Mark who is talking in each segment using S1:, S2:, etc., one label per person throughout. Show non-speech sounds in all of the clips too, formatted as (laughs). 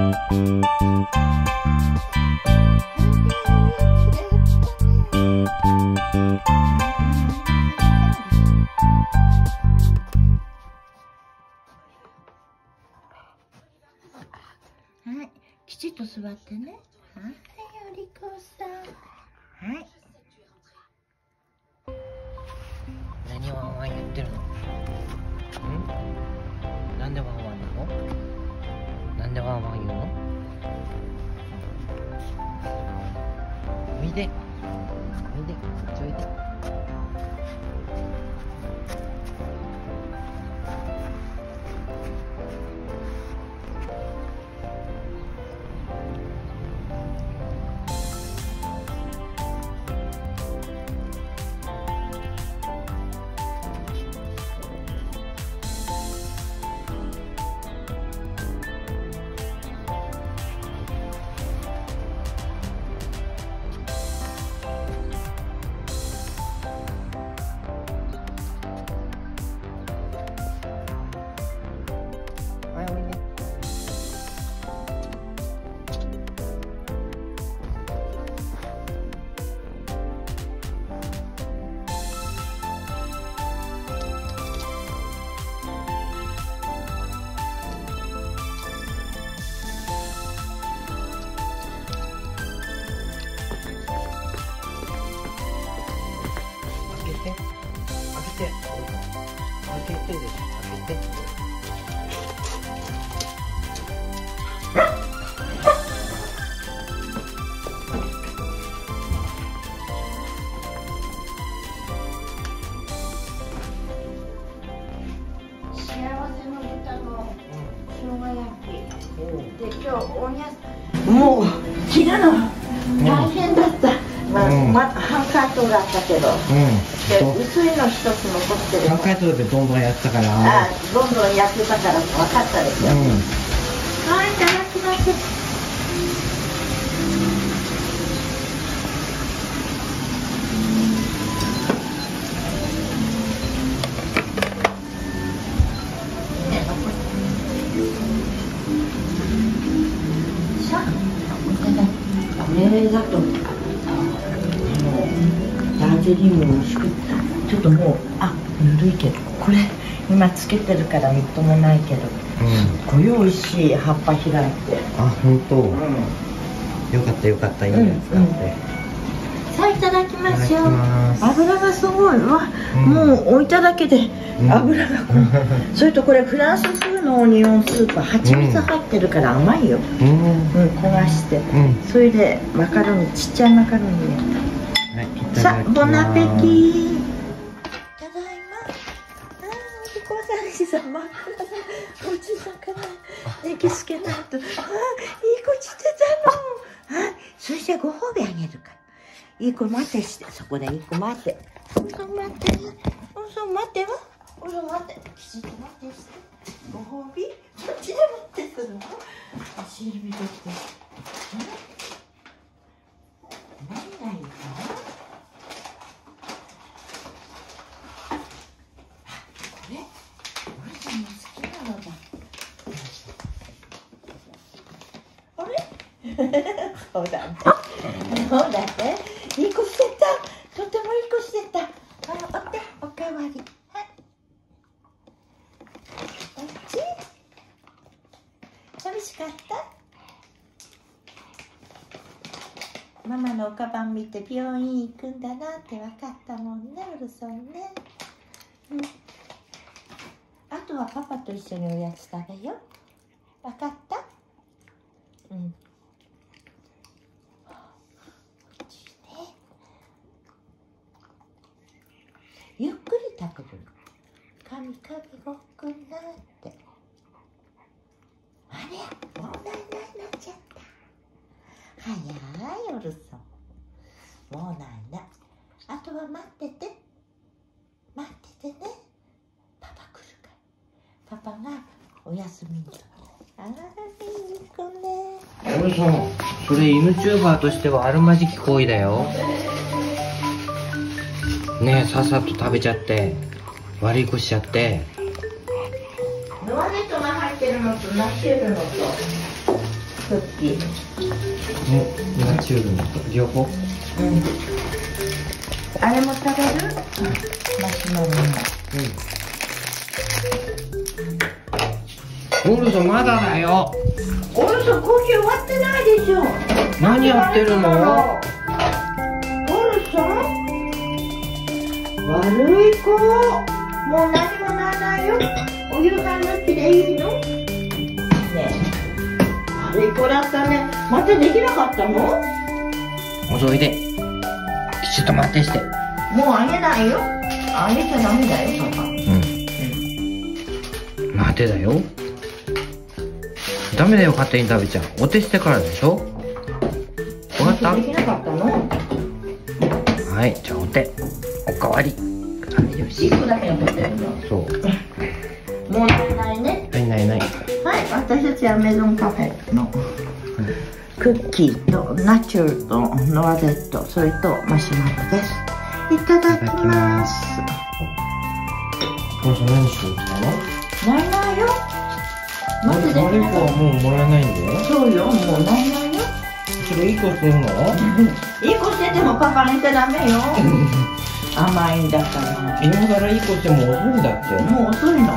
S1: はい、きちっと座ってね。はい、お利口さん。はい。
S2: 何ワンワン言ってるの？ん？なんでワンワン言うの。おいでおいでこっちおいで
S1: 生姜焼き。で、今日おにゃもう切るの大変だった。まあ、
S2: うん
S1: ま半カートだったけど。
S2: う
S1: で
S2: ん
S1: 薄いの一つ残ってる。
S2: でどんどんやってたから
S1: あ、どんどん焼けたから分かったですよ。
S2: うん
S1: はい、いただきます。れだと、あの、ダージリング美味しくちょっともう、あ、ぬるいけど、これ、今つけてるからみっともないけど、すっごい美味しい葉っぱ開いて。
S2: あ本当、
S1: うん。
S2: よかったよかったいいやつだって、
S1: さあいただきますよ
S2: いただきます。
S1: 油がすごい。うわ、
S2: うん。
S1: もう置いただけで
S2: うん。
S1: 油がこう、(laughs) それとこれフランス風のオニオンスープ。蜂蜜入ってるから甘いよ、
S2: うん。
S1: うん、焦がして、
S2: うん。
S1: それでマカロニちっちゃいマカロニね
S2: はい
S1: さあボナペティただいまあーお利口さんしさ真っ暗だおじさんから。電気つけないとあーいい子してたの。はいそれじゃご褒美あげるからいい子待ってしてそこでいい子待って。うそ待ってうそ待ってわうそ待って。きちっと待ってして。ご褒美？こっちで待ってくるの？足指できて。何がいいかなんの好きなのだ。あれ？(laughs) そうだね (laughs) そうだねいい子してたとてもいい子してたあおっておかわりはいこっちしかった？ママのおかばん見て病院行くんだなって分かったもんねうるさいね。うん。あとはパパと一緒におやつ食べよ分かったうんこっちねゆっくり食べるのかみかみごっくんなってあれ問題ないなっちゃった早いおるさ。んもうないなあとは待ってて。待っててね。パパ来るから。パパがお休みの時あらいい子ね。
S2: それ犬チューバーとしてはあるまじき行為だよ。ねえさっさと食べちゃって。悪い子しちゃって。
S1: ノアネットが入ってるのとナッシュルのと。クッキー
S2: ねナチュールの両方
S1: うんあれも食べるうんマシュマロも
S2: うんオルソまだだよ
S1: およそコーヒー終わってないでしょ
S2: 何やってるの
S1: おるさ悪い子もう何もならないよお夕飯抜きでいいのねえ悪い子だったねまたできなかったの？
S2: 遅いで。きちっと待ってして。
S1: もうあげないよ。あげちゃダメだよパパ
S2: うん。待てだよ。ダメだよ勝手に食べちゃう。お手してからでしょ？わかった？
S1: できなかったの？
S2: はいじゃあお手。おかわり。はいよし。
S1: 一個だけ残ってるの。
S2: そう。(laughs)
S1: もうないね。
S2: ないないない。
S1: はい私たちはメゾンカフェのクッキーとナチュールとノワゼットそれとマシュマロです。いただきます。
S2: もう何しようとたの
S1: ないないよ。まずでき
S2: 悪い
S1: なかっ
S2: 子はもうもらえないんだよ？
S1: たそうよもうないないよ。
S2: それいい子してるの？(laughs)
S1: いい子しててもパパ寝てダメよ。(laughs) 甘いんだから。
S2: 今からいい子しても遅いんだって。
S1: もう遅いの。ダ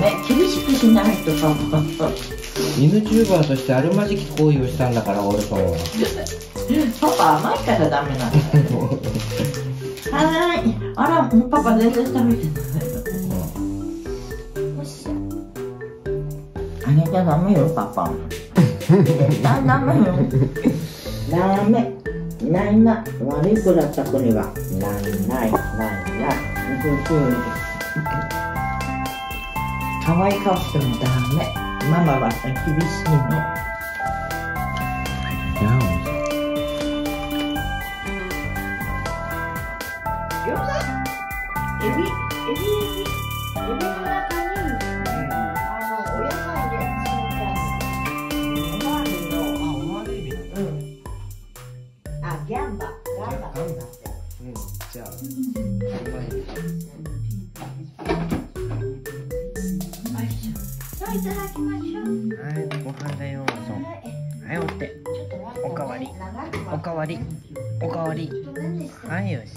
S1: メ。厳しくしないとパパ。
S2: 犬チューバーとしてあるまじき行為をしたんだからオルソンは。
S1: パパ甘いからダメなの。はーい。あらもうパパ全然食べてない。よしあげちゃダメよパパ。絶対ダメよ。ダメ。ないな。悪い子だった子にはないないないない。可愛い顔してもダメ。ママは厳しいの
S2: はい、お。
S1: っと待って
S2: おかわりおかわり。おかわり。はい、よし。